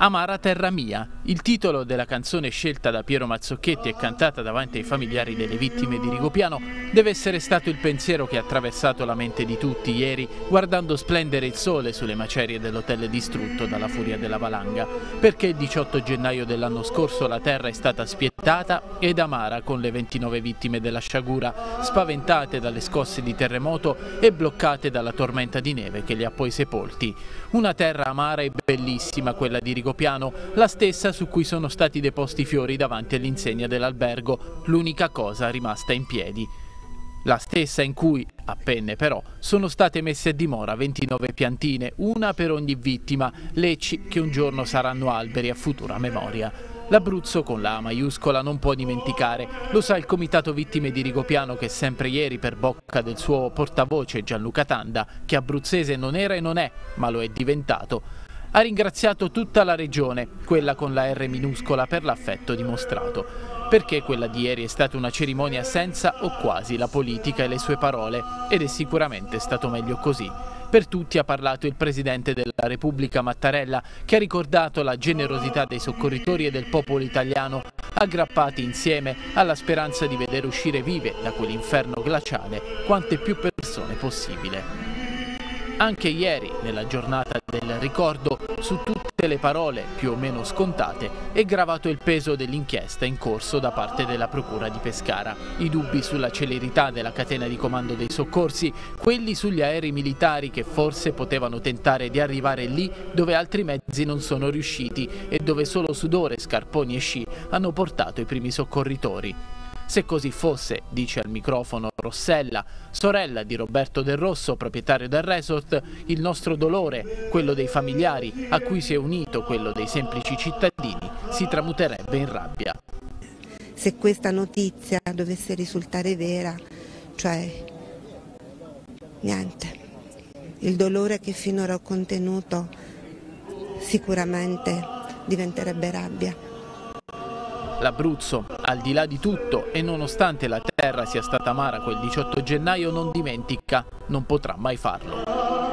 Amara Terra Mia, il titolo della canzone scelta da Piero Mazzocchetti e cantata davanti ai familiari delle vittime di Rigopiano deve essere stato il pensiero che ha attraversato la mente di tutti ieri guardando splendere il sole sulle macerie dell'hotel distrutto dalla furia della valanga, perché il 18 gennaio dell'anno scorso la terra è stata spietata ed amara con le 29 vittime della sciagura, spaventate dalle scosse di terremoto e bloccate dalla tormenta di neve che li ha poi sepolti. Una terra amara e bellissima quella di Rigopiano Piano, la stessa su cui sono stati deposti fiori davanti all'insegna dell'albergo, l'unica cosa rimasta in piedi. La stessa in cui, a penne però, sono state messe a dimora 29 piantine, una per ogni vittima, lecci che un giorno saranno alberi a futura memoria. L'Abruzzo con la A maiuscola non può dimenticare, lo sa il Comitato Vittime di Rigopiano che sempre ieri per bocca del suo portavoce Gianluca Tanda, che abruzzese non era e non è, ma lo è diventato, ha ringraziato tutta la regione, quella con la R minuscola per l'affetto dimostrato, perché quella di ieri è stata una cerimonia senza o quasi la politica e le sue parole, ed è sicuramente stato meglio così. Per tutti ha parlato il Presidente della Repubblica Mattarella, che ha ricordato la generosità dei soccorritori e del popolo italiano, aggrappati insieme alla speranza di vedere uscire vive da quell'inferno glaciale quante più persone possibile. Anche ieri, nella giornata del ricordo, su tutte le parole più o meno scontate è gravato il peso dell'inchiesta in corso da parte della Procura di Pescara. I dubbi sulla celerità della catena di comando dei soccorsi, quelli sugli aerei militari che forse potevano tentare di arrivare lì dove altri mezzi non sono riusciti e dove solo sudore, scarponi e sci hanno portato i primi soccorritori. Se così fosse, dice al microfono Rossella, sorella di Roberto Del Rosso, proprietario del resort, il nostro dolore, quello dei familiari, a cui si è unito quello dei semplici cittadini, si tramuterebbe in rabbia. Se questa notizia dovesse risultare vera, cioè niente, il dolore che finora ho contenuto sicuramente diventerebbe rabbia. L'Abruzzo, al di là di tutto e nonostante la terra sia stata amara quel 18 gennaio, non dimentica, non potrà mai farlo.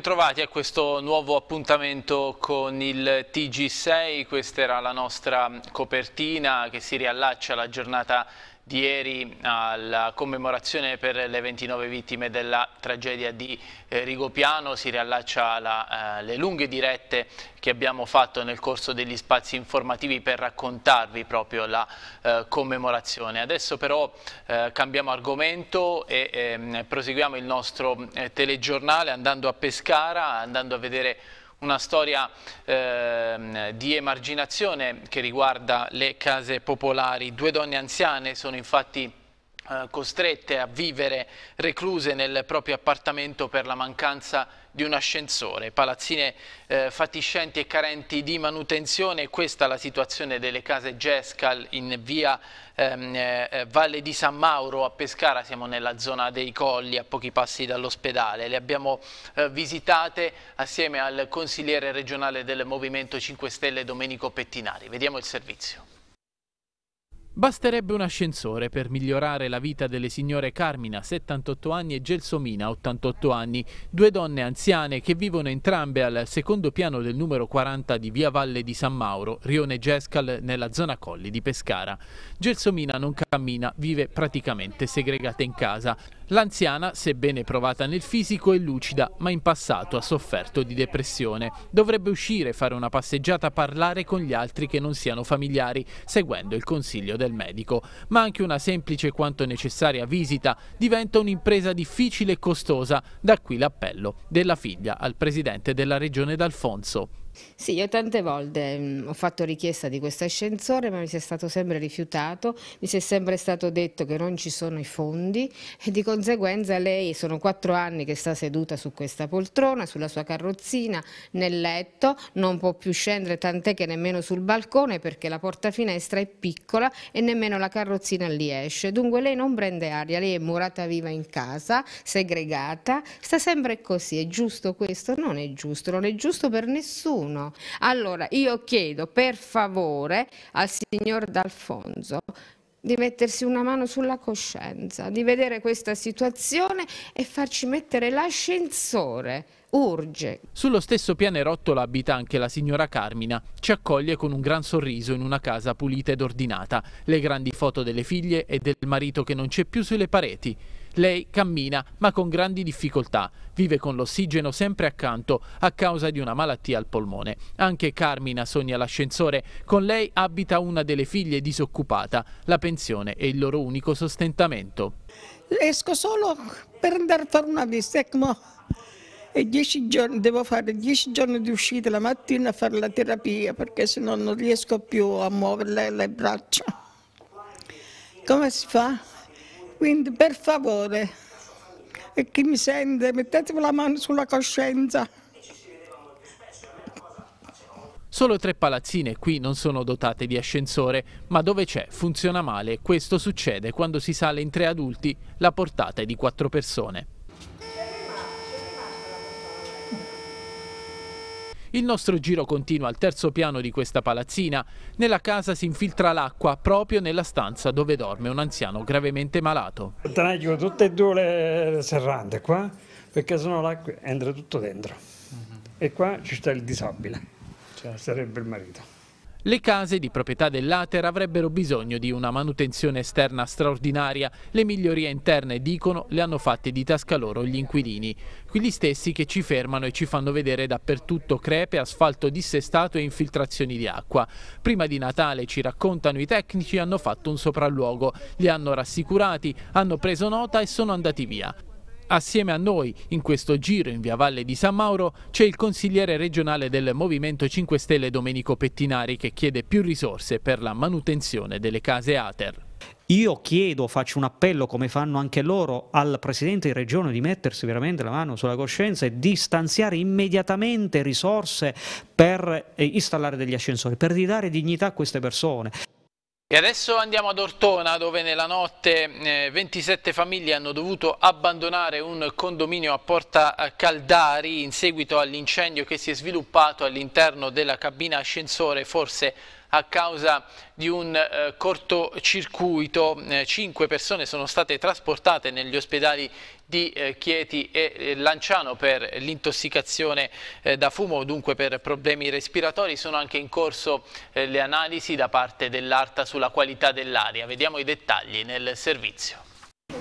Bentrovati a questo nuovo appuntamento con il TG6, questa era la nostra copertina che si riallaccia alla giornata di ieri alla commemorazione per le 29 vittime della tragedia di eh, Rigopiano, si riallaccia alle eh, lunghe dirette che abbiamo fatto nel corso degli spazi informativi per raccontarvi proprio la eh, commemorazione. Adesso però eh, cambiamo argomento e ehm, proseguiamo il nostro eh, telegiornale andando a Pescara, andando a vedere una storia eh, di emarginazione che riguarda le case popolari. Due donne anziane sono infatti costrette a vivere recluse nel proprio appartamento per la mancanza di un ascensore, palazzine eh, fatiscenti e carenti di manutenzione, questa è la situazione delle case Gescal in via ehm, eh, Valle di San Mauro a Pescara, siamo nella zona dei Colli a pochi passi dall'ospedale, le abbiamo eh, visitate assieme al consigliere regionale del Movimento 5 Stelle Domenico Pettinari, vediamo il servizio. Basterebbe un ascensore per migliorare la vita delle signore Carmina, 78 anni, e Gelsomina, 88 anni, due donne anziane che vivono entrambe al secondo piano del numero 40 di Via Valle di San Mauro, Rione Gescal, nella zona Colli di Pescara. Gelsomina non cammina, vive praticamente segregata in casa. L'anziana, sebbene provata nel fisico, è lucida, ma in passato ha sofferto di depressione. Dovrebbe uscire, fare una passeggiata, parlare con gli altri che non siano familiari, seguendo il consiglio del medico. Ma anche una semplice quanto necessaria visita diventa un'impresa difficile e costosa, da qui l'appello della figlia al presidente della regione D'Alfonso. Sì, io tante volte mh, mm, ho fatto richiesta di questo ascensore, ma mi si è stato sempre rifiutato, mi si è sempre stato detto che non ci sono i fondi e di conseguenza lei sono quattro anni che sta seduta su questa poltrona, sulla sua carrozzina, nel letto, non può più scendere, tant'è che nemmeno sul balcone perché la porta finestra è piccola e nemmeno la carrozzina lì esce. Dunque lei non prende aria, lei è murata viva in casa, segregata, sta sempre così. È giusto questo? Non è giusto, non è giusto per nessuno nessuno. Allora io chiedo per favore al signor D'Alfonso di mettersi una mano sulla coscienza, di vedere questa situazione e farci mettere l'ascensore. Urge. Sullo stesso pianerottolo abita anche la signora Carmina. Ci accoglie con un gran sorriso in una casa pulita ed ordinata. Le grandi foto delle figlie e del marito che non c'è più sulle pareti. Lei cammina, ma con grandi difficoltà. Vive con l'ossigeno sempre accanto a causa di una malattia al polmone. Anche Carmina sogna l'ascensore. Con lei abita una delle figlie disoccupata. La pensione è il loro unico sostentamento. Esco solo per andare a fare una visita. Ecco, e dieci giorni, devo fare dieci giorni di uscita la mattina a fare la terapia perché sennò non riesco più a muovere le braccia. Come si fa? Quindi per favore, e chi mi sente, mettetevi la mano sulla coscienza. Solo tre palazzine qui non sono dotate di ascensore, ma dove c'è funziona male. Questo succede quando si sale in tre adulti, la portata è di quattro persone. Il nostro giro continua al terzo piano di questa palazzina. Nella casa si infiltra l'acqua proprio nella stanza dove dorme un anziano gravemente malato. Taglio tutte e due le serrande qua perché sennò l'acqua entra tutto dentro. Mhm. E qua ci sta il disabile, cioè sarebbe il marito. Le case di proprietà dell'Ater avrebbero bisogno di una manutenzione esterna straordinaria. Le migliorie interne, dicono, le hanno fatte di tasca loro gli inquilini. Quegli stessi che ci fermano e ci fanno vedere dappertutto crepe, asfalto dissestato e infiltrazioni di acqua. Prima di Natale, ci raccontano i tecnici, hanno fatto un sopralluogo. Li hanno rassicurati, hanno preso nota e sono andati via. Assieme a noi, in questo giro in via Valle di San Mauro, c'è il consigliere regionale del Movimento 5 Stelle Domenico Pettinari che chiede più risorse per la manutenzione delle case Ater. Io chiedo, faccio un appello come fanno anche loro al Presidente di Regione di mettersi veramente la mano sulla coscienza e di stanziare immediatamente risorse per eh, installare degli ascensori, per ridare dignità a queste persone. E adesso andiamo ad Ortona dove nella notte eh, 27 famiglie hanno dovuto abbandonare un condominio a Porta Caldari in seguito all'incendio che si è sviluppato all'interno della cabina ascensore, forse a causa di un eh, cortocircuito. Eh, cinque persone sono state trasportate negli ospedali di eh, Chieti e eh, Lanciano per l'intossicazione eh, da fumo, dunque per problemi respiratori. Sono anche in corso eh, le analisi da parte dell'ARTA sulla qualità dell'aria. Vediamo i dettagli nel servizio.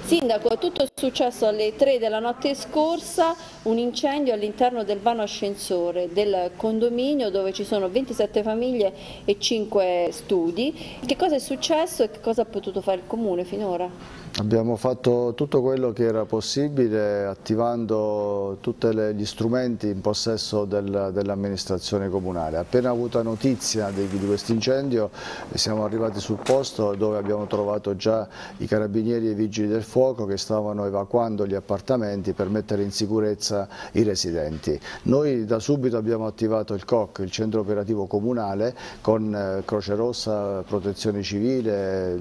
Sindaco, tutto è successo alle 3 della notte scorsa, un incendio all'interno del vano ascensore del condominio dove ci sono 27 famiglie e 5 studi. Che cosa è successo e che cosa ha potuto fare il Comune finora? Abbiamo fatto tutto quello che era possibile attivando tutti gli strumenti in possesso del, dell'amministrazione comunale. Appena avuta notizia di, di questo incendio siamo arrivati sul posto dove abbiamo trovato già i carabinieri e i vigili del fuoco che stavano evacuando gli appartamenti per mettere in sicurezza i residenti. Noi da subito abbiamo attivato il COC, il centro operativo comunale, con eh, Croce Rossa, Protezione Civile,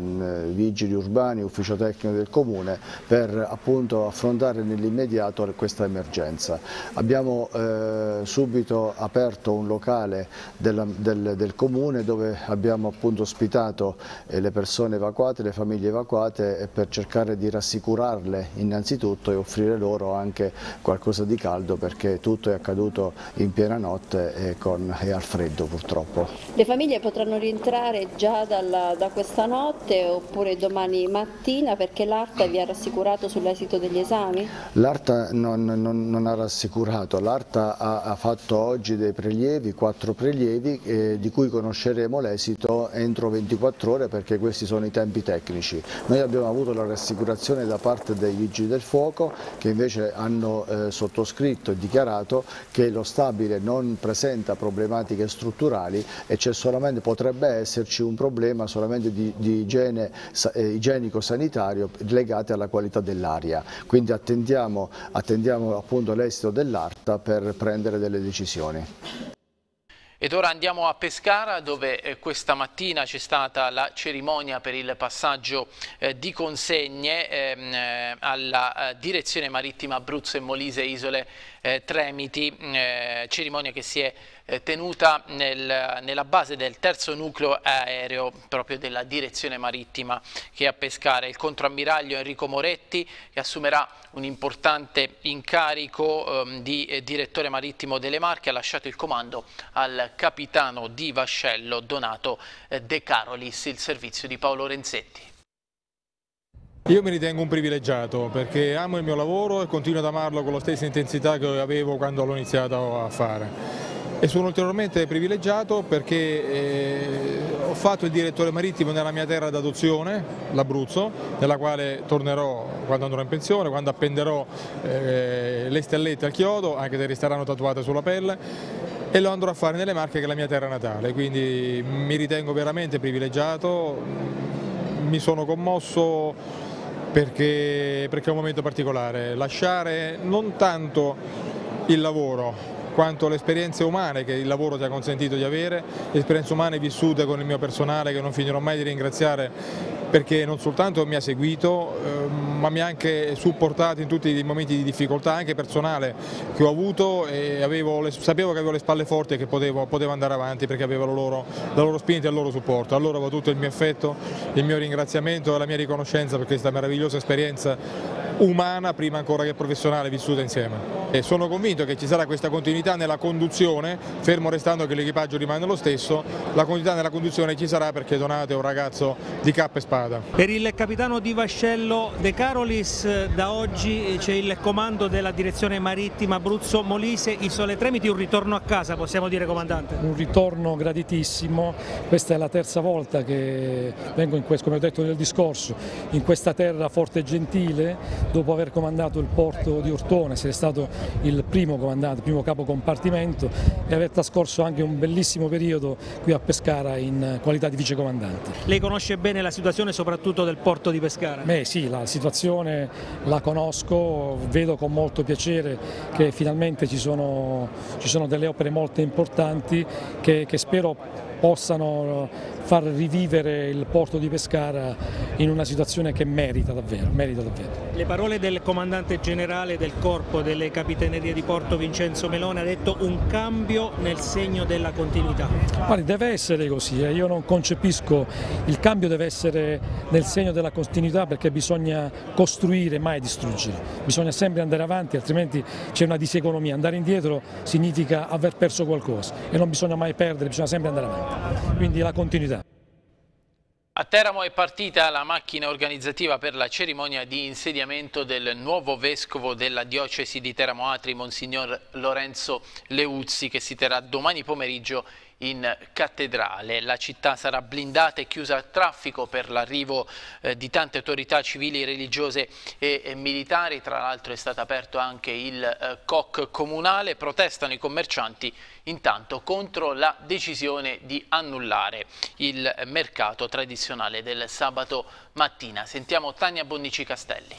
Vigili Urbani, Ufficio Tecnico tecnico del Comune per appunto affrontare nell'immediato questa emergenza. Abbiamo eh, subito aperto un locale della, del, del, Comune dove abbiamo appunto ospitato eh, le persone evacuate, le famiglie evacuate per cercare di rassicurarle innanzitutto e offrire loro anche qualcosa di caldo perché tutto è accaduto in piena notte e, con, e al freddo purtroppo. Le famiglie potranno rientrare già dalla, da questa notte oppure domani mattina perché l'ARTA vi ha rassicurato sull'esito degli esami? L'ARTA non, non, non, ha rassicurato, l'ARTA ha, ha, fatto oggi dei prelievi, quattro prelievi eh, di cui conosceremo l'esito entro 24 ore perché questi sono i tempi tecnici. Noi abbiamo avuto la rassicurazione da parte dei vigili del fuoco che invece hanno eh, sottoscritto e dichiarato che lo stabile non presenta problematiche strutturali e potrebbe esserci un problema solamente di, di igiene, eh, igienico-sanitario legate alla qualità dell'aria. Quindi attendiamo, attendiamo l'esito dell'ARTA per prendere delle decisioni. Ed ora andiamo a Pescara dove eh, questa mattina c'è stata la cerimonia per il passaggio eh, di consegne ehm, eh, alla direzione marittima Abruzzo e Molise Isole Tremiti, eh, cerimonia che si è tenuta nel, nella base del terzo nucleo aereo proprio della direzione marittima che è a Pescara. Il controammiraglio Enrico Moretti che assumerà un importante incarico ehm, di eh, direttore marittimo delle Marche ha lasciato il comando al capitano di vascello Donato eh, De Carolis, il servizio di Paolo Renzetti. Io mi ritengo un privilegiato perché amo il mio lavoro e continuo ad amarlo con la stessa intensità che avevo quando l'ho iniziato a fare. E sono ulteriormente privilegiato perché eh, ho fatto il direttore marittimo nella mia terra d'adozione, l'Abruzzo, nella quale tornerò quando andrò in pensione, quando appenderò eh, le stellette al chiodo, anche se resteranno tatuate sulla pelle, e lo andrò a fare nelle Marche che è la mia terra natale, quindi mi ritengo veramente privilegiato, mi sono commosso perché, perché è un momento particolare. Lasciare non tanto il lavoro, quanto le esperienze umane che il lavoro ti ha consentito di avere, le esperienze umane vissute con il mio personale che non finirò mai di ringraziare perché non soltanto mi ha seguito eh, ma mi ha anche supportato in tutti i momenti di difficoltà anche personale che ho avuto e le, sapevo che avevo le spalle forti e che potevo, potevo andare avanti perché avevo la loro, la loro spinta e il loro supporto. Allora avevo tutto il mio affetto, il mio ringraziamento e la mia riconoscenza per questa meravigliosa esperienza umana prima ancora che professionale vissuta insieme. E sono convinto che ci sarà questa continuità nella conduzione, fermo restando che l'equipaggio rimane lo stesso, la continuità nella conduzione ci sarà perché Donato è un ragazzo di cappa e spada. Per il capitano di Vascello De Carolis da oggi c'è il comando della direzione marittima Abruzzo Molise Isole Tremiti, un ritorno a casa possiamo dire comandante? Un ritorno graditissimo, questa è la terza volta che vengo in questo, come ho detto nel discorso, in questa terra forte e gentile dopo aver comandato il porto di Ortone, essere stato il primo comandante, il primo capo compartimento e aver trascorso anche un bellissimo periodo qui a Pescara in qualità di vicecomandante. Lei conosce bene la situazione soprattutto del porto di Pescara? Beh sì, la situazione la conosco, vedo con molto piacere che finalmente ci sono, ci sono delle opere molto importanti che, che spero possano far rivivere il porto di Pescara in una situazione che merita davvero, merita davvero. Le parole del comandante generale del corpo delle capitanerie di porto Vincenzo Melone ha detto un cambio nel segno della continuità. Guardi, deve essere così, eh. io non concepisco, il cambio deve essere nel segno della continuità perché bisogna costruire, mai distruggere, bisogna sempre andare avanti altrimenti c'è una diseconomia, andare indietro significa aver perso qualcosa e non bisogna mai perdere, bisogna sempre andare avanti, quindi la continuità. A Teramo è partita la macchina organizzativa per la cerimonia di insediamento del nuovo vescovo della diocesi di Teramo Atri, Monsignor Lorenzo Leuzzi, che si terrà domani pomeriggio in cattedrale. La città sarà blindata e chiusa al traffico per l'arrivo eh, di tante autorità civili, religiose e, e militari. Tra l'altro è stato aperto anche il eh, COC comunale. Protestano i commercianti intanto contro la decisione di annullare il mercato tradizionale del sabato mattina. Sentiamo Tania Bonnici Castelli.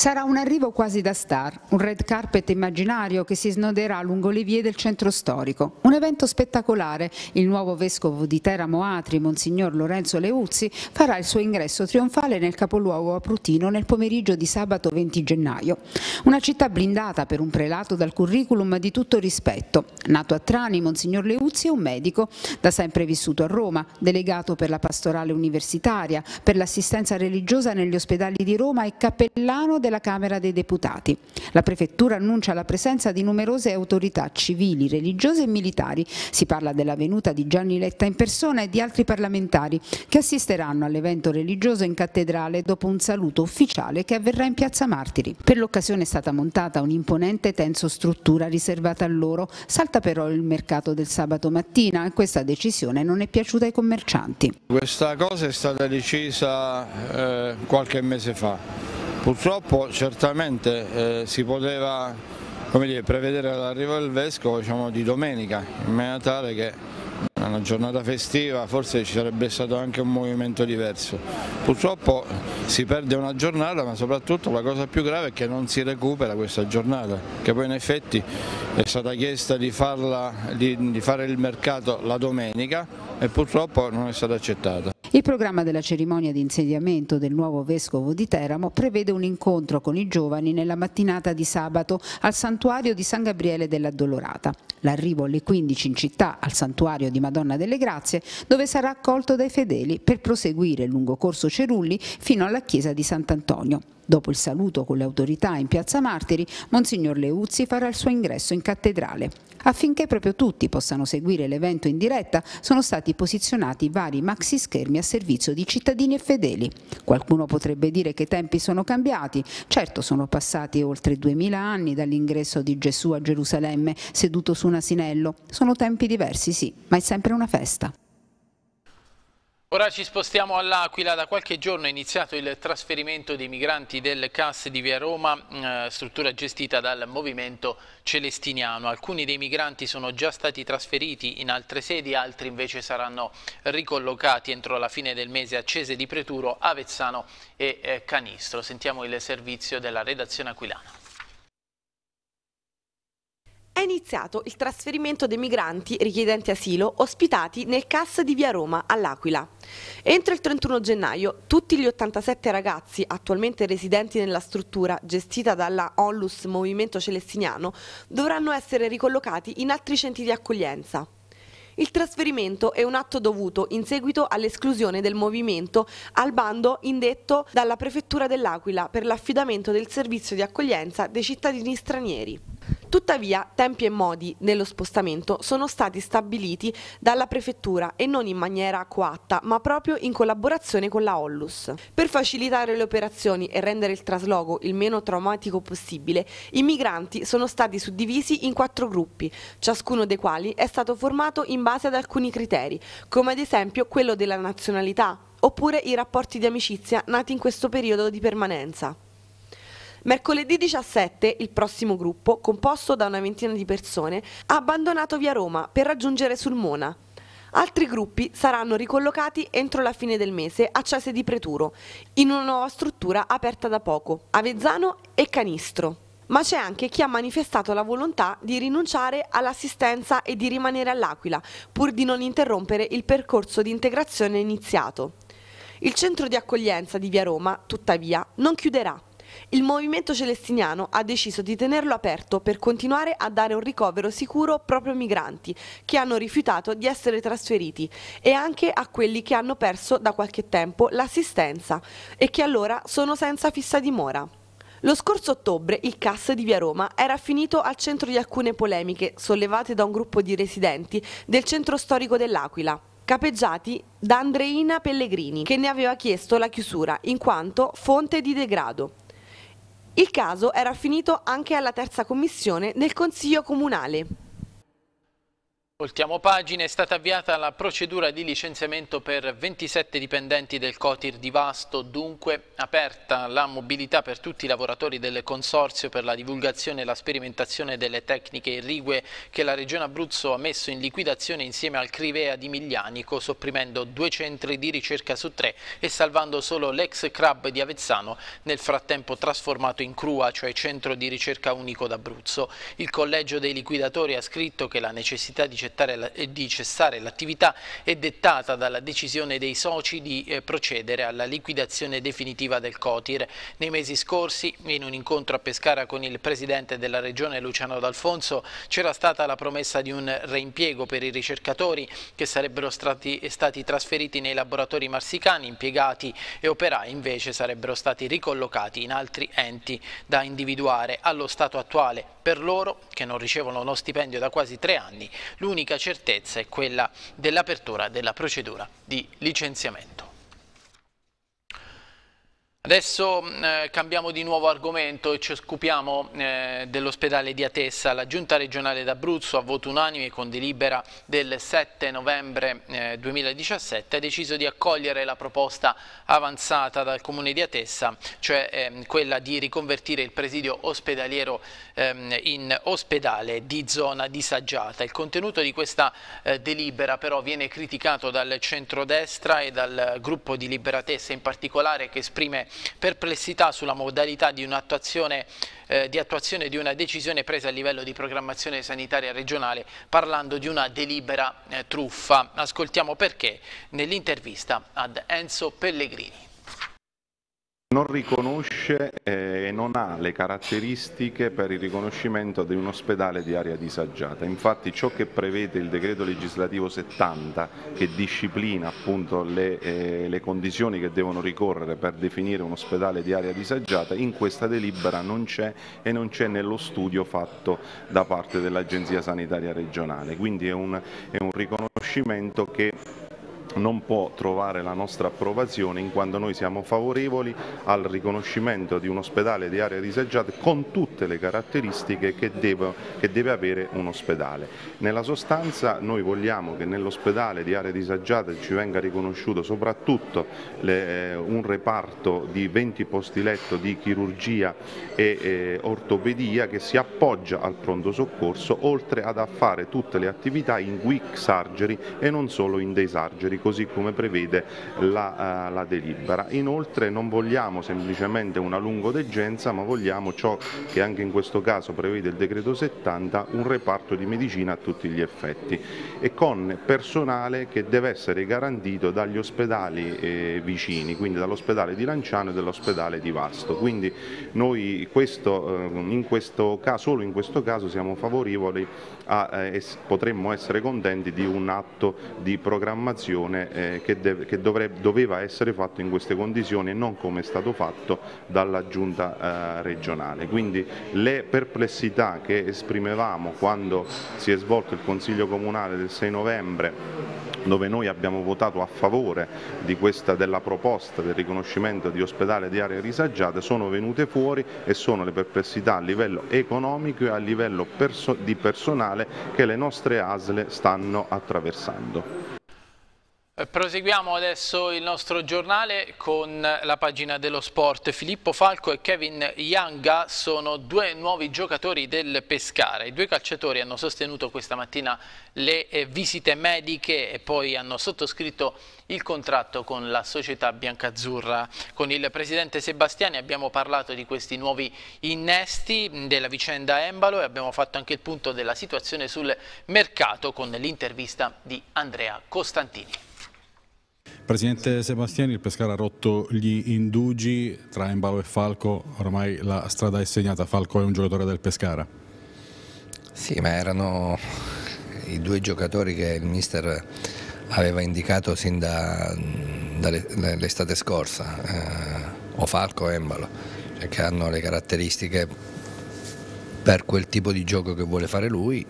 Sarà un arrivo quasi da star, un red carpet immaginario che si snoderà lungo le vie del centro storico. Un evento spettacolare. Il nuovo vescovo di Teramo Atri, Monsignor Lorenzo Leuzzi, farà il suo ingresso trionfale nel capoluogo aprutino nel pomeriggio di sabato 20 gennaio. Una città blindata per un prelato dal curriculum di tutto rispetto. Nato a Trani, Monsignor Leuzzi è un medico, da sempre vissuto a Roma, delegato per la pastorale universitaria, per l'assistenza religiosa negli ospedali di Roma e cappellano del la Camera dei Deputati. La Prefettura annuncia la presenza di numerose autorità civili, religiose e militari. Si parla della venuta di Gianni Letta in persona e di altri parlamentari che assisteranno all'evento religioso in cattedrale dopo un saluto ufficiale che avverrà in Piazza Martiri. Per l'occasione è stata montata un'imponente tenso struttura riservata a loro. Salta però il mercato del sabato mattina e questa decisione non è piaciuta ai commercianti. Questa cosa è stata decisa eh, qualche mese fa. Purtroppo certamente eh, si poteva dire, prevedere l'arrivo del Vescovo diciamo, di domenica, in maniera tale che una giornata festiva forse ci sarebbe stato anche un movimento diverso. Purtroppo si perde una giornata ma soprattutto la cosa più grave è che non si recupera questa giornata, che poi in effetti è stata chiesta di, farla, di, di fare il mercato la domenica e purtroppo non è stata accettata. Il programma della cerimonia di insediamento del nuovo vescovo di Teramo prevede un incontro con i giovani nella mattinata di sabato al santuario di San Gabriele dell'Addolorata. L'arrivo alle 15 in città al santuario di Madonna delle Grazie dove sarà accolto dai fedeli per proseguire lungo corso Cerulli fino alla chiesa di Sant'Antonio. Dopo il saluto con le autorità in piazza Martiri, Monsignor Leuzzi farà il suo ingresso in cattedrale. Affinché proprio tutti possano seguire l'evento in diretta, sono stati posizionati vari maxi schermi a servizio di cittadini e fedeli. Qualcuno potrebbe dire che i tempi sono cambiati, certo sono passati oltre duemila anni dall'ingresso di Gesù a Gerusalemme seduto su un asinello, sono tempi diversi sì, ma è sempre una festa. Ora ci spostiamo all'Aquila, da qualche giorno è iniziato il trasferimento dei migranti del CAS di Via Roma, eh, struttura gestita dal Movimento Celestiniano. Alcuni dei migranti sono già stati trasferiti in altre sedi, altri invece saranno ricollocati entro la fine del mese a Cese di Preturo, Avezzano e eh, Canistro. Sentiamo il servizio della redazione aquilana è iniziato il trasferimento dei migranti richiedenti asilo ospitati nel CAS di Via Roma all'Aquila. Entro il 31 gennaio tutti gli 87 ragazzi attualmente residenti nella struttura gestita dalla Onlus Movimento Celestiniano dovranno essere ricollocati in altri centri di accoglienza. Il trasferimento è un atto dovuto in seguito all'esclusione del movimento al bando indetto dalla Prefettura dell'Aquila per l'affidamento del servizio di accoglienza dei cittadini stranieri. Tuttavia, tempi e modi nello spostamento sono stati stabiliti dalla Prefettura e non in maniera coatta, ma proprio in collaborazione con la Ollus. Per facilitare le operazioni e rendere il trasloco il meno traumatico possibile, i migranti sono stati suddivisi in quattro gruppi, ciascuno dei quali è stato formato in base ad alcuni criteri, come ad esempio quello della nazionalità, oppure i rapporti di amicizia nati in questo periodo di permanenza. Mercoledì 17 il prossimo gruppo, composto da una ventina di persone, ha abbandonato via Roma per raggiungere Sulmona. Altri gruppi saranno ricollocati entro la fine del mese a Cese di Preturo, in una nuova struttura aperta da poco, Avezzano e Canistro. Ma c'è anche chi ha manifestato la volontà di rinunciare all'assistenza e di rimanere all'Aquila, pur di non interrompere il percorso di integrazione iniziato. Il centro di accoglienza di Via Roma, tuttavia, non chiuderà il movimento celestiniano ha deciso di tenerlo aperto per continuare a dare un ricovero sicuro proprio ai migranti che hanno rifiutato di essere trasferiti e anche a quelli che hanno perso da qualche tempo l'assistenza e che allora sono senza fissa dimora. Lo scorso ottobre il CAS di Via Roma era finito al centro di alcune polemiche sollevate da un gruppo di residenti del centro storico dell'Aquila capeggiati da Andreina Pellegrini, che ne aveva chiesto la chiusura in quanto fonte di degrado. Il caso era finito anche alla terza commissione nel Consiglio Comunale. Voltiamo pagina, è stata avviata la procedura di licenziamento per 27 dipendenti del Cotir di Vasto, dunque aperta la mobilità per tutti i lavoratori del Consorzio per la divulgazione e la sperimentazione delle tecniche irrigue che la Regione Abruzzo ha messo in liquidazione insieme al Crivea di Miglianico, sopprimendo due centri di ricerca su tre e salvando solo l'ex Crab di Avezzano, nel frattempo trasformato in Crua, cioè centro di ricerca unico d'Abruzzo. Il collegio dei liquidatori ha scritto che la necessità di di cessare l'attività è dettata dalla decisione dei soci di eh, procedere alla liquidazione definitiva del Cotir. Nei mesi scorsi, in un incontro a Pescara con il presidente della regione Luciano D'Alfonso, c'era stata la promessa di un reimpiego per i ricercatori che sarebbero stati, stati trasferiti nei laboratori marsicani, impiegati e operai invece sarebbero stati ricollocati in altri enti da individuare. Allo stato attuale, per loro, che non ricevono uno stipendio da quasi tre anni, l'unica certezza è quella dell'apertura della procedura di licenziamento. Adesso eh, cambiamo di nuovo argomento e ci occupiamo eh, dell'ospedale di Atessa. La Giunta regionale d'Abruzzo a voto unanime con delibera del 7 novembre eh, 2017 ha deciso di accogliere la proposta avanzata dal Comune di Atessa, cioè ehm, quella di riconvertire il presidio ospedaliero ehm, in ospedale di zona disagiata. Il contenuto di questa eh, delibera però viene criticato dal centrodestra e dal gruppo di Liberatessa in particolare che esprime perplessità sulla modalità di un'attuazione eh, di attuazione di una decisione presa a livello di programmazione sanitaria regionale parlando di una delibera eh, truffa. Ascoltiamo perché nell'intervista ad Enzo Pellegrini non riconosce eh, e non ha le caratteristiche per il riconoscimento di un ospedale di area disagiata. Infatti ciò che prevede il decreto legislativo 70 che disciplina appunto le, eh, le condizioni che devono ricorrere per definire un ospedale di area disagiata in questa delibera non c'è e non c'è nello studio fatto da parte dell'Agenzia Sanitaria Regionale. Quindi è un, è un riconoscimento che non può trovare la nostra approvazione in quanto noi siamo favorevoli al riconoscimento di un ospedale di area disagiata con tutte le caratteristiche che deve, che deve avere un ospedale. Nella sostanza noi vogliamo che nell'ospedale di area disagiata ci venga riconosciuto soprattutto le, eh, un reparto di 20 posti letto di chirurgia e eh, ortopedia che si appoggia al pronto soccorso oltre ad fare tutte le attività in quick surgery e non solo in day surgery così come prevede la, uh, la delibera. Inoltre non vogliamo semplicemente una lungodegenza ma vogliamo ciò che anche in questo caso prevede il decreto 70, un reparto di medicina a tutti gli effetti e con personale che deve essere garantito dagli ospedali eh, vicini, quindi dall'ospedale di Lanciano e dall'ospedale di Vasto. Quindi noi questo, eh, in questo caso, solo in questo caso siamo favorevoli a, eh, potremmo essere contenti di un atto di programmazione eh, che, deve, che dovrebbe, doveva essere fatto in queste condizioni e non come è stato fatto dalla giunta eh, regionale. Quindi le perplessità che esprimevamo quando si è svolto il Consiglio Comunale del 6 novembre dove noi abbiamo votato a favore questa, della proposta del riconoscimento di ospedale di aree risagiate sono venute fuori e sono le perplessità a livello economico e a livello perso di personale che le nostre ASL stanno attraversando. Eh, proseguiamo adesso il nostro giornale con la pagina dello sport. Filippo Falco e Kevin Yanga sono due nuovi giocatori del Pescara. I due calciatori hanno sostenuto questa mattina le eh, visite mediche e poi hanno sottoscritto il contratto con la società biancazzurra. Con il presidente Sebastiani abbiamo parlato di questi nuovi innesti della vicenda Embalo e abbiamo fatto anche il punto della situazione sul mercato con l'intervista di Andrea Costantini. Presidente Sebastiani, il Pescara ha rotto gli indugi tra Embalo e Falco, ormai la strada è segnata, Falco è un giocatore del Pescara. Sì, ma erano i due giocatori che il mister aveva indicato sin da, dall'estate scorsa, eh, o Falco o Embalo, cioè che hanno le caratteristiche per quel tipo di gioco che vuole fare lui.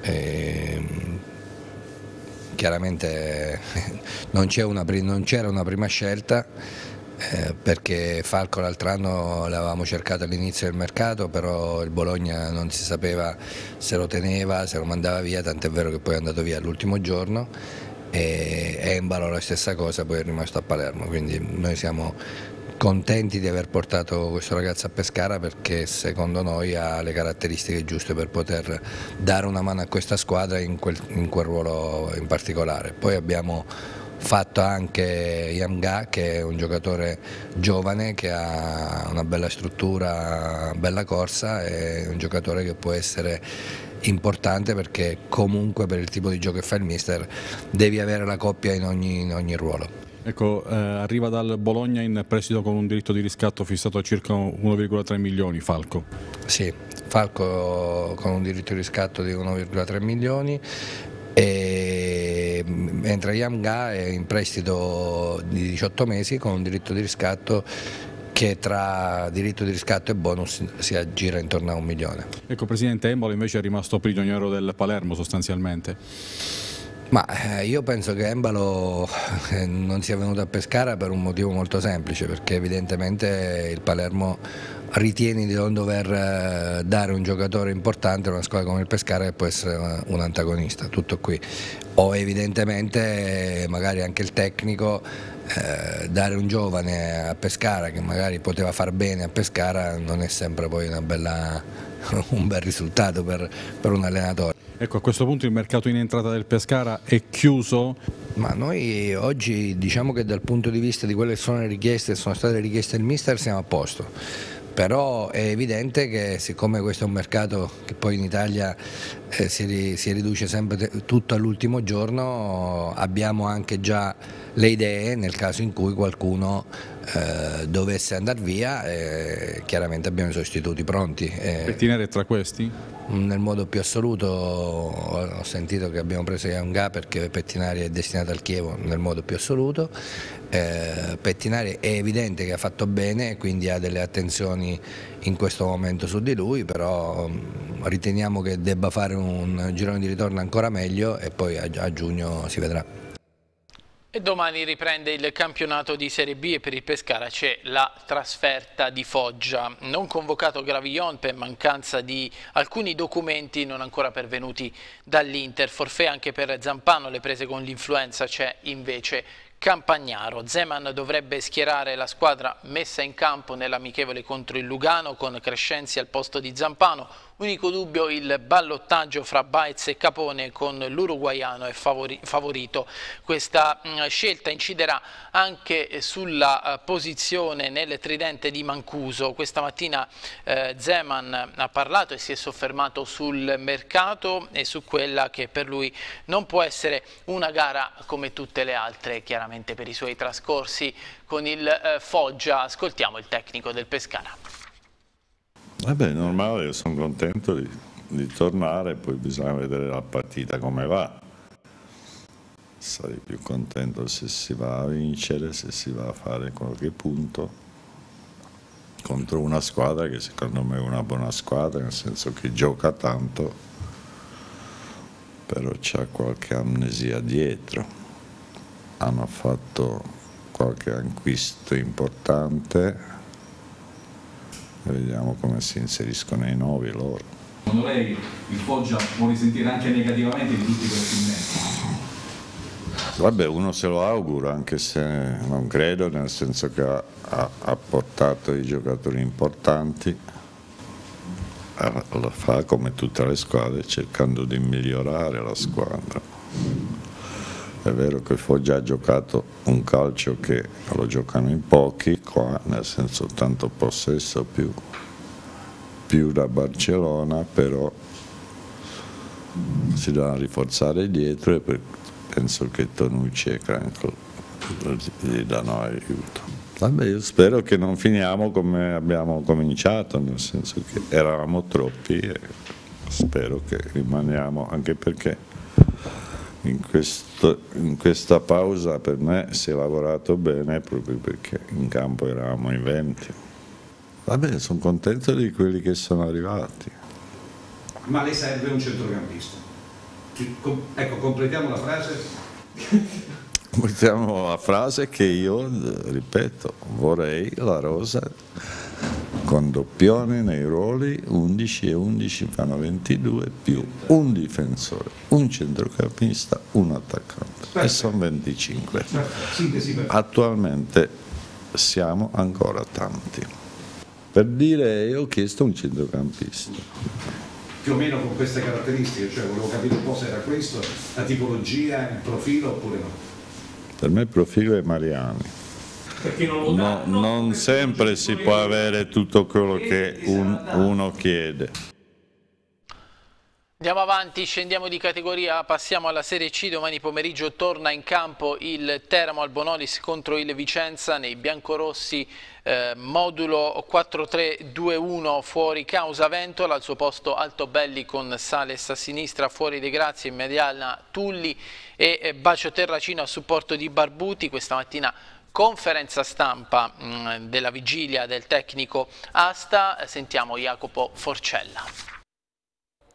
E, chiaramente non c'era una, una, prima scelta eh, perché Falco l'altro anno l'avevamo cercato all'inizio del mercato però il Bologna non si sapeva se lo teneva, se lo mandava via, tant'è vero che poi è andato via l'ultimo giorno e Embalo la stessa cosa, poi è rimasto a Palermo, quindi noi siamo contenti di aver portato questo ragazzo a Pescara perché secondo noi ha le caratteristiche giuste per poter dare una mano a questa squadra in quel, in quel ruolo in particolare. Poi abbiamo fatto anche Yamga che è un giocatore giovane che ha una bella struttura, bella corsa, è un giocatore che può essere importante perché comunque per il tipo di gioco che fa il mister devi avere la coppia in ogni, in ogni ruolo. Ecco, eh, arriva dal Bologna in prestito con un diritto di riscatto fissato a circa 1,3 milioni, Falco. Sì, Falco con un diritto di riscatto di 1,3 milioni e, mentre Yamga è in prestito di 18 mesi con un diritto di riscatto che tra diritto di riscatto e bonus si aggira intorno a un milione. Ecco, Presidente Embolo invece è rimasto prigioniero del Palermo sostanzialmente. Ma eh, io penso che Embalo eh, non sia venuto a Pescara per un motivo molto semplice, perché evidentemente il Palermo ritiene di non dover eh, dare un giocatore importante a una squadra come il Pescara che può essere un antagonista, tutto qui. O evidentemente magari anche il tecnico dare un giovane a Pescara che magari poteva far bene a Pescara non è sempre poi bella, un bel risultato per, per un allenatore. Ecco, a questo punto il mercato in entrata del Pescara è chiuso? Ma noi oggi diciamo che dal punto di vista di quelle che sono le richieste, sono state richieste del mister, siamo a posto però è evidente che siccome questo è un mercato che poi in Italia eh, si, si, riduce sempre tutto all'ultimo giorno, abbiamo anche già le idee nel caso in cui qualcuno eh, dovesse andare via, eh, chiaramente abbiamo i sostituti pronti. Eh, Pettinare tra questi? Nel modo più assoluto ho sentito che abbiamo preso Yanga perché Pettinari è destinato al Chievo nel modo più assoluto. Eh, Pettinari è evidente che ha fatto bene, quindi ha delle attenzioni in questo momento su di lui, però mm, riteniamo che debba fare un girone di ritorno ancora meglio e poi a, a giugno si vedrà. E domani riprende il campionato di Serie B e per il Pescara c'è la trasferta di Foggia. Non convocato Gravillon per mancanza di alcuni documenti non ancora pervenuti dall'Inter. Forfè anche per Zampano, le prese con l'influenza c'è invece Campagnaro. Zeman dovrebbe schierare la squadra messa in campo nell'amichevole contro il Lugano con Crescenzi al posto di Zampano, Unico dubbio il ballottaggio fra Baez e Capone con l'uruguaiano è favori favorito. Questa mh, mm, scelta inciderà anche sulla uh, posizione nel tridente di Mancuso. Questa mattina eh, Zeman ha parlato e si è soffermato sul mercato e su quella che per lui non può essere una gara come tutte le altre, chiaramente per i suoi trascorsi con il eh, Foggia. Ascoltiamo il tecnico del Pescara. Vabbè, è normale, io sono contento di, di, tornare, poi bisogna vedere la partita come va. Sarei più contento se si va a vincere, se si va a fare qualche punto contro una squadra che secondo me è una buona squadra, nel senso che gioca tanto, però c'è qualche amnesia dietro. Hanno fatto qualche acquisto importante vediamo come si inseriscono i nuovi loro. Secondo lei il Foggia può risentire anche negativamente di tutti questi investimenti? Vabbè, uno se lo augura, anche se non credo, nel senso che ha, ha, ha portato i giocatori importanti, lo fa come tutte le squadre cercando di migliorare la squadra. È vero che Foggia ha giocato un calcio che lo giocano in pochi qua, nel senso tanto possesso più, più da Barcellona, però si deve rinforzare dietro e penso che Tonucci e Crankle gli danno aiuto. Vabbè, io spero che non finiamo come abbiamo cominciato, nel senso che eravamo troppi e spero che rimaniamo, anche perché in, questo, in, questa pausa per me si è lavorato bene proprio perché in campo eravamo in 20. Vabbè, sono contento di quelli che sono arrivati. Ma le serve un centrocampista? Ecco, completiamo la frase. Completiamo la frase che io, ripeto, vorrei la rosa con doppione nei ruoli 11 e 11 fanno 22 più un difensore, un centrocampista, un attaccante e sono 25. Attualmente siamo ancora tanti. Per dire io ho chiesto un centrocampista. Più o meno con queste caratteristiche, cioè volevo capire un po' se era questo, la tipologia, il profilo oppure no. Per me il profilo è Mariani non, no, non sempre si può avere tutto quello che un, uno chiede. Andiamo avanti, scendiamo di categoria, passiamo alla Serie C, domani pomeriggio torna in campo il Teramo Albonolis contro il Vicenza nei biancorossi eh, modulo 4-3-2-1 fuori causa Ventola, al suo posto Altobelli con Sales a sinistra, fuori De Grazia, in mediana Tulli e eh, Bacio Terracino a supporto di Barbuti, questa mattina conferenza stampa mh, mm, della vigilia del tecnico Asta, sentiamo Jacopo Forcella.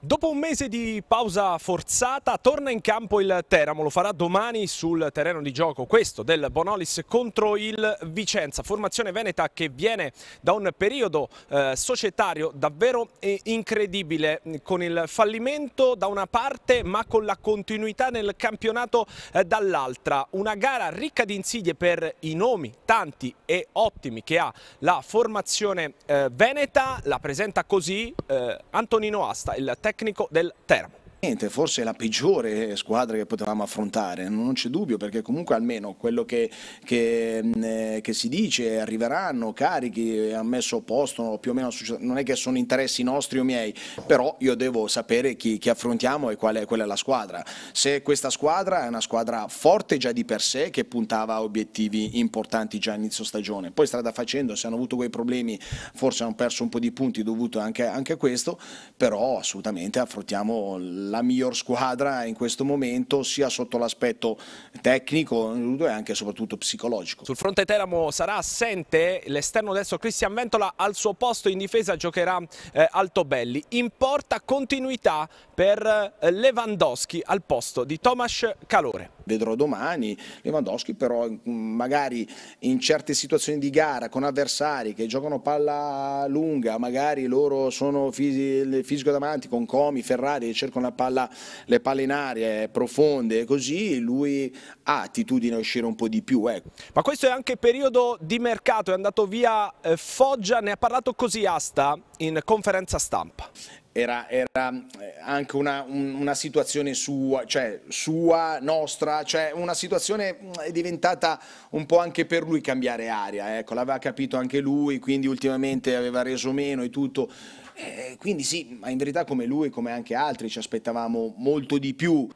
Dopo un mese di pausa forzata torna in campo il Teramo, lo farà domani sul terreno di gioco, questo del Bonolis contro il Vicenza, formazione veneta che viene da un periodo eh, societario davvero eh, incredibile, con il fallimento da una parte ma con la continuità nel campionato eh, dall'altra, una gara ricca di insidie per i nomi tanti e ottimi che ha la formazione eh, veneta, la presenta così eh, Antonino Asta, il tecnico tecnico del Teramo. Forse la peggiore squadra che potevamo affrontare, non c'è dubbio perché comunque almeno quello che, che, eh, che si dice arriveranno carichi, hanno messo a posto più o meno, non è che sono interessi nostri o miei, però io devo sapere chi, chi affrontiamo e qual è, qual è la squadra. Se questa squadra è una squadra forte già di per sé che puntava a obiettivi importanti già inizio stagione, poi strada facendo se hanno avuto quei problemi forse hanno perso un po' di punti dovuto anche, anche a questo, però assolutamente affrontiamo la la miglior squadra in questo momento sia sotto l'aspetto tecnico e anche e soprattutto psicologico. Sul fronte Teramo sarà assente l'esterno destro Cristian Ventola, al suo posto in difesa giocherà eh, Altobelli. In porta continuità per eh, Lewandowski al posto di Tomas Calore vedrò domani. Lewandowski però magari in certe situazioni di gara con avversari che giocano palla lunga, magari loro sono fisico davanti con Comi, Ferrari che cercano palla, le palle in aria profonde così, lui ha attitudine a uscire un po' di più. Ecco. Ma questo è anche periodo di mercato, è andato via eh, Foggia, ne ha parlato così Asta in conferenza stampa era, era eh, anche una, una, situazione sua, cioè sua, nostra, cioè una situazione mm, è diventata un po' anche per lui cambiare aria, ecco, l'aveva capito anche lui, quindi ultimamente aveva reso meno e tutto. Eh, quindi sì, ma in verità come lui, come anche altri, ci aspettavamo molto di più.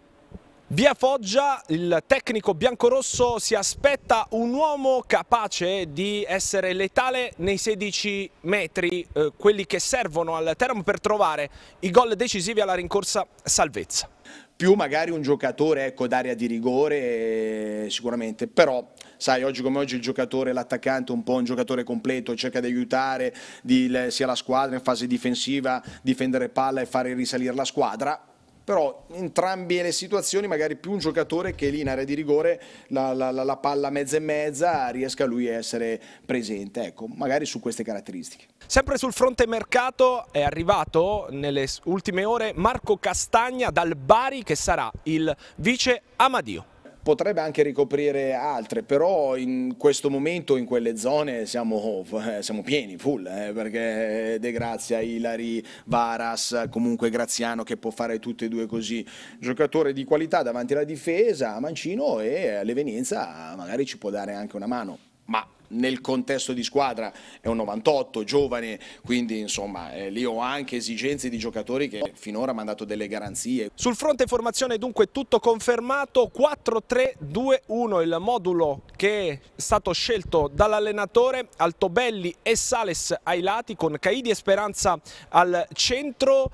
Via Foggia, il tecnico biancorosso si aspetta un uomo capace di essere letale nei 16 metri, eh, quelli che servono al Teramo per trovare i gol decisivi alla rincorsa salvezza. Più magari un giocatore ecco, d'area di rigore, eh, sicuramente, però sai oggi come oggi il giocatore, l'attaccante un po' un giocatore completo, cerca di aiutare di, sia la squadra in fase difensiva, difendere palla e fare risalire la squadra, però entrambe le situazioni magari più un giocatore che lì in area di rigore la, la, la palla mezza e mezza riesca lui a essere presente, ecco, magari su queste caratteristiche. Sempre sul fronte mercato è arrivato nelle ultime ore Marco Castagna dal Bari che sarà il vice Amadio potrebbe anche ricoprire altre, però in questo momento in quelle zone siamo, eh, siamo pieni, full, eh, perché De Grazia, Ilari, Varas, comunque Graziano che può fare tutte e due così, giocatore di qualità davanti alla difesa, Mancino e l'Evenienza magari ci può dare anche una mano, ma nel contesto di squadra è un 98, giovane, quindi insomma eh, lì ho anche esigenze di giocatori che finora mi hanno dato delle garanzie. Sul fronte formazione dunque tutto confermato, 4-3-2-1 il modulo che è stato scelto dall'allenatore, Altobelli e Sales ai lati con Caidi e Speranza al centro,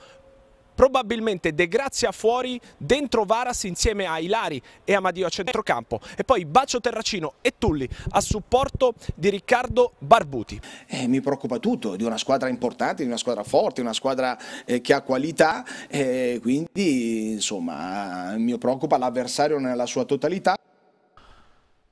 probabilmente De Grazia fuori, dentro Varas insieme a Ilari e Amadio a centrocampo e poi Bacio Terracino e Tulli a supporto di Riccardo Barbuti. Eh, mi preoccupa tutto, di una squadra importante, di una squadra forte, una squadra eh, che ha qualità, eh, quindi insomma mi preoccupa l'avversario nella sua totalità.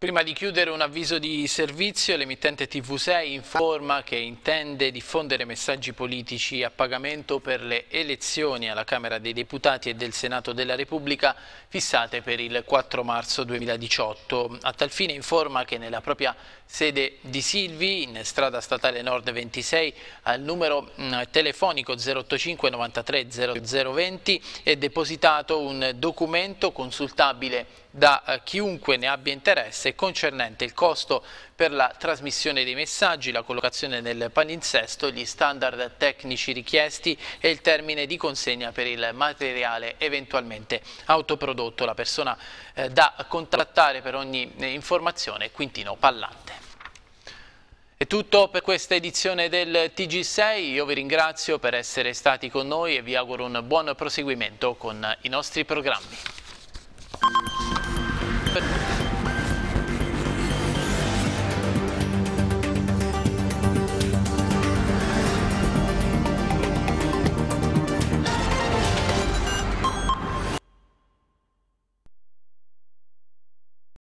Prima di chiudere un avviso di servizio, l'emittente TV6 informa che intende diffondere messaggi politici a pagamento per le elezioni alla Camera dei Deputati e del Senato della Repubblica fissate per il 4 marzo 2018. A tal fine informa che nella propria sede di Silvi, in strada statale Nord 26, al numero mm, telefonico 085 93 0020 è depositato un documento consultabile da eh, chiunque ne abbia interesse concernente il costo per la trasmissione dei messaggi, la collocazione nel palinsesto, gli standard tecnici richiesti e il termine di consegna per il materiale eventualmente autoprodotto. La persona eh, da contattare per ogni eh, informazione è Quintino Pallante. È tutto per questa edizione del TG6, io vi ringrazio per essere stati con noi e vi auguro un buon proseguimento con i nostri programmi. Thank you.